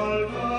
shall